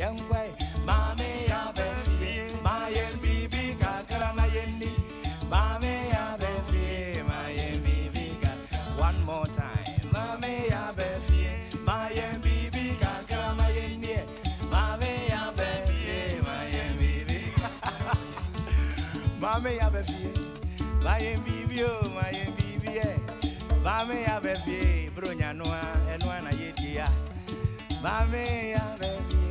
Yangway, Mame ya befi, Mayen bibi kakara na yendi. Mame ya befi, Mayen bibi ka. One more time, Mame ya befi, Mayen bibi kakara na yendi. Mame ya befi, Mayen bibi. Mame ya befi, Mayen bibi oh, Mayen bibi eh. Mame ya befi, Brunya noa, enwa na yedi ya. Mame ya befi,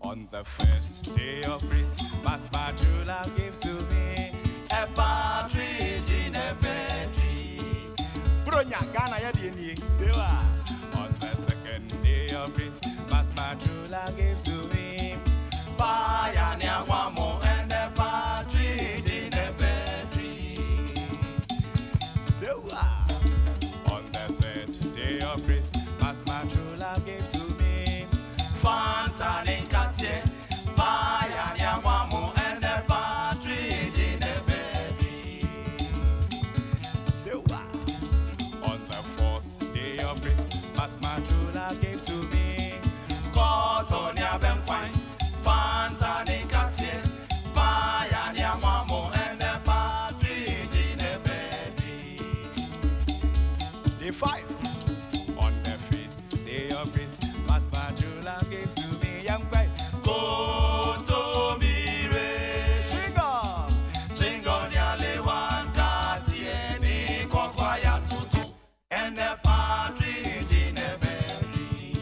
On the first day of Christmas, my true gave to me a partridge in a pear tree. Bronya, Ghana, ya di sewa. On the second day of Christmas, true love gave to me fire 25. On the fifth day of grace, my true gave to me young boy. Go to me, Chingon, Chingon, Yale, Wanka, Tiene, Kokwaya, Tutu, and the partridge in a berry.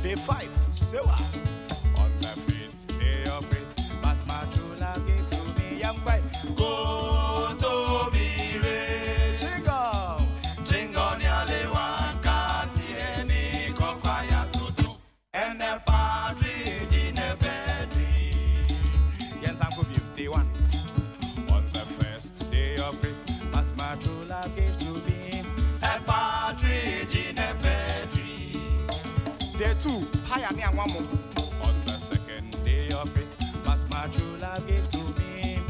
Day five, Sewa. Two, pioneer one more. On the second day of Christmas, my true love gave to me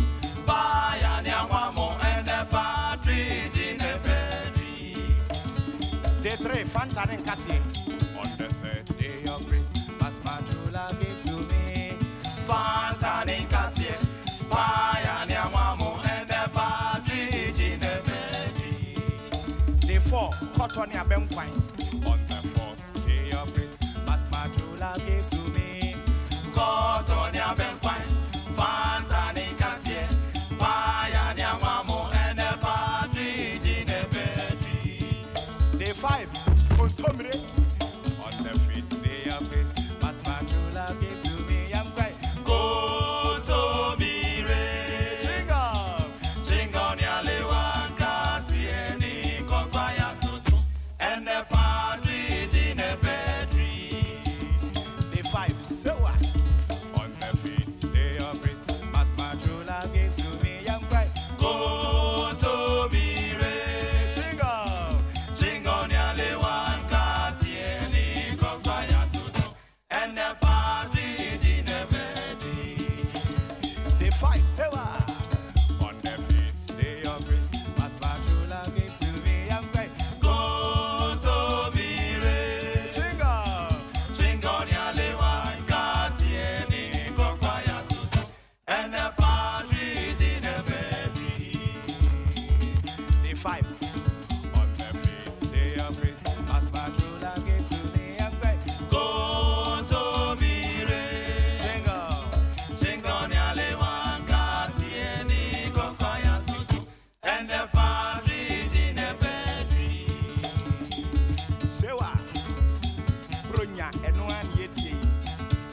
pioneer one more and a partridge in a pear tree. Day three, Fanta and Cartier. On the third day of Christmas, my true love gave to me Fanta and Cartier. Pioneer one more and a partridge in a pear tree. Day four, cotton ya. On love gave to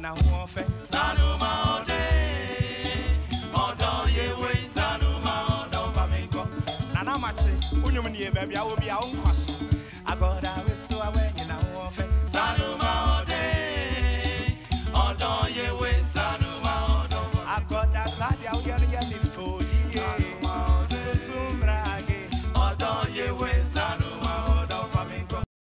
na ho ɔfɛ. sanuma ɔde ɔdɔn yewe sanuma ɔdɔn fami nana amakye wonyom ne yɛ a wo bi a wo.